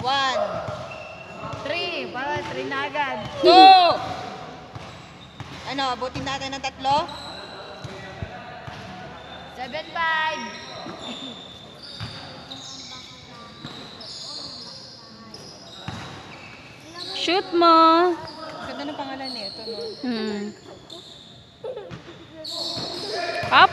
One. Three. Para three na agad. Two. Ano, abutin natin ng tatlo? Seven, five. Shoot mo. Ganda ng pangalan eh. Ito, no? Hmm. Up.